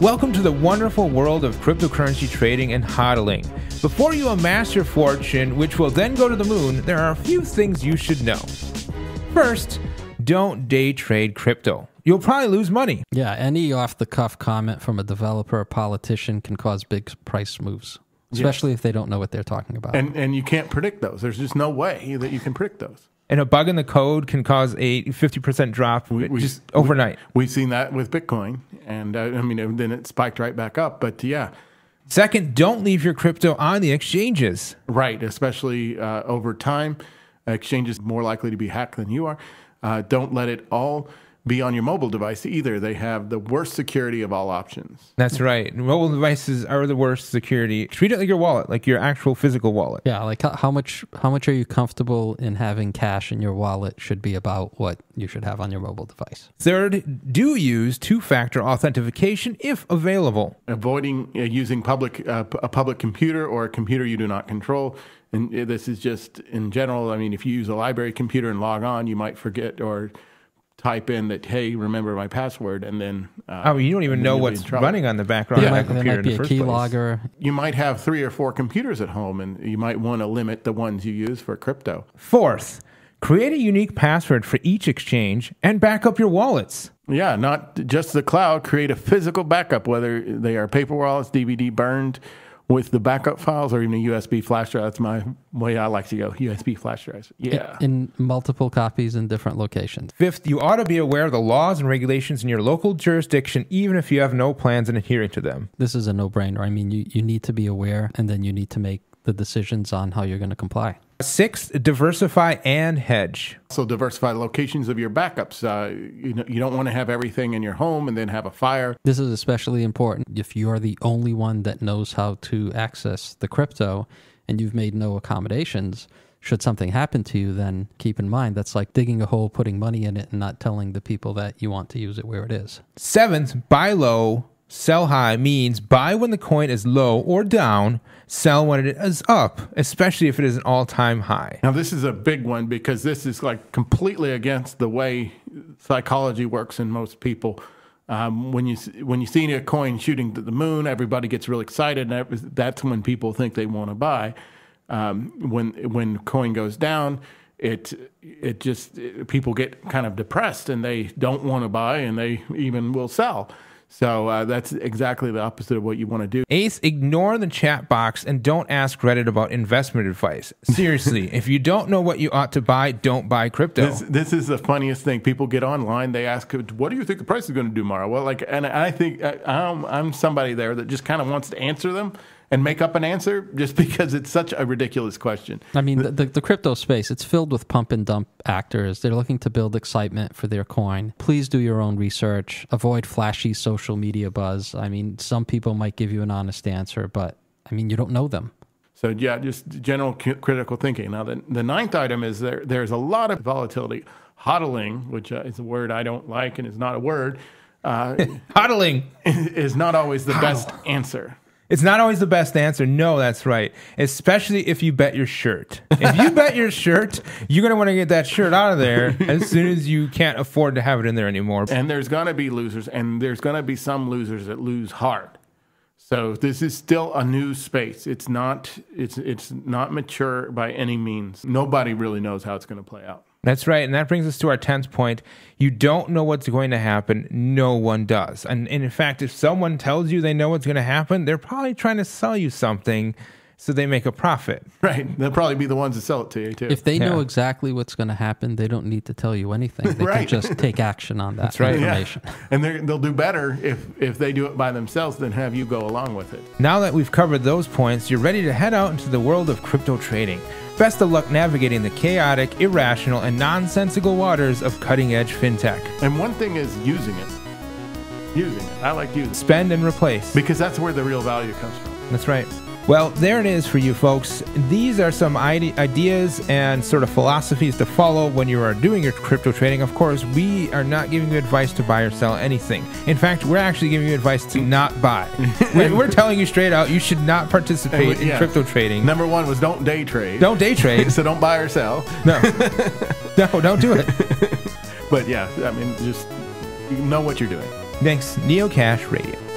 Welcome to the wonderful world of cryptocurrency trading and hodling. Before you amass your fortune, which will then go to the moon, there are a few things you should know. First, don't day trade crypto. You'll probably lose money. Yeah, any off the cuff comment from a developer or politician can cause big price moves, especially if they don't know what they're talking about. And and you can't predict those. There's just no way that you can predict those. And a bug in the code can cause a 50% drop we- just overnight. We've seen that with Bitcoin, and uh, I mean, then it spiked right back up. But yeah, Second, don't leave your crypto on the exchanges. right. Especially uh, over time, exchanges more likely to be hacked than you are. Uh, don't let it all be on your mobile device either. They have the worst security of all options. That's right. Mobile devices are the worst security. Treat it like your wallet, like your actual physical wallet. yeah, like how, how much how much are you comfortable in having cash in your wallet should be about what you should have on your mobile device. Third, do use two factor authentication if available. avoiding uh, using public uh, p- a public computer or a computer you do not control. And uh, this is just in general. I mean, if you use a library computer and log on, you might forget or type in that hey, remember my password, and then uh, Oh, you don't even know what's running on the background There of might, that there computer might in be the a first place. keylogger. You might have three or four computers at home, and you might want to limit the ones you use for crypto. Fourth, create a unique password for each exchange and back up your wallets. Yeah, not just the cloud. Create a physical backup, whether they are paper wallets, DVD burned with the backup files, or even a USB flash drive. That's my way I like to go. USB flash drives. Yeah. in multiple copies in different locations. Fifth, you ought to be aware of the laws and regulations in your local jurisdiction, even if you have no plans in adhering to them. This is a no brainer. I mean, you, you need to be aware and then you need to make the decisions on how you're going to comply. Sixth, diversify and hedge. So diversify the locations of your backups. Uh, you know, you don't want to have everything in your home and then have a fire. This is especially important if you're the only one that knows how to access the crypto and you've made no accommodations. Should something happen to you, then keep in mind that's like digging a hole, putting money in it, and not telling the people that you want to use it where it is. Seventh, buy low, sell high means buy when the coin is low or down, sell when it is up, especially if it is an all time high. Now, this is a big one because this is like completely against the way psychology works in most people. Um, when you when you see a coin shooting to the moon, everybody gets real excited, and that's when people think they want to buy. Um, when when coin goes down, it it just people get kind of depressed and they don't want to buy, and they even will sell. So uh, that's exactly the opposite of what you want to do. Eighth, ignore the chat box and don't ask Reddit about investment advice. Seriously, if you don't know what you ought to buy, don't buy crypto. This, this is the funniest thing. People get online. They ask, "What do you think the price is going to do tomorrow?" Well, like, and I think I, I'm I'm somebody there that just kind of wants to answer them and make up an answer just because it's such a ridiculous question. I mean, the, the, the crypto space, it's filled with pump and dump actors. They're looking to build excitement for their coin. Please do your own research. Avoid flashy social media buzz. I mean, some people might give you an honest answer, but I mean, you don't know them. So yeah, just general c- critical thinking. Now, the, the ninth item is there. There's a lot of volatility. Hodling, which uh, is a word I don't like and is not a word, uh, Hodling. is not always the best answer. It's not always the best answer. No, that's right. Especially if you bet your shirt. If you bet your shirt, you're going to want to get that shirt out of there as soon as you can't afford to have it in there anymore. And there's going to be losers, and there's going to be some losers that lose hard. So this is still a new space. It's not. It's it's not mature by any means. Nobody really knows how it's going to play out. That's right. And that brings us to our 10th point. You don't know what's going to happen. No one does. And, and in fact, if someone tells you they know what's going to happen, they're probably trying to sell you something so they make a profit. Right? They'll probably be the ones that sell it to you too. If they know exactly what's going to happen, they don't need to tell you anything. They Right. can just take action on that That's right. yeah. information. and they're- they'll do better if if they do it by themselves than have you go along with it. Now that we've covered those points, you're ready to head out into the world of crypto trading. Best of luck navigating the chaotic, irrational, and nonsensical waters of cutting edge fintech. And one thing is using it. Using it. I like using it Spend and replace. because that's where the real value comes from. That's right. Well, there it is for you folks. These are some ide- ideas and sort of philosophies to follow when you are doing your crypto trading. Of course, we are not giving you advice to buy or sell anything. In fact, we're actually giving you advice to not buy. we're, we're telling you straight out you should not participate in Yeah. crypto trading. Number one was don't day trade. Don't day trade. so don't buy or sell. No. no, don't do it. But yeah, I mean, just you know what you're doing. Thanks, Neocash Radio.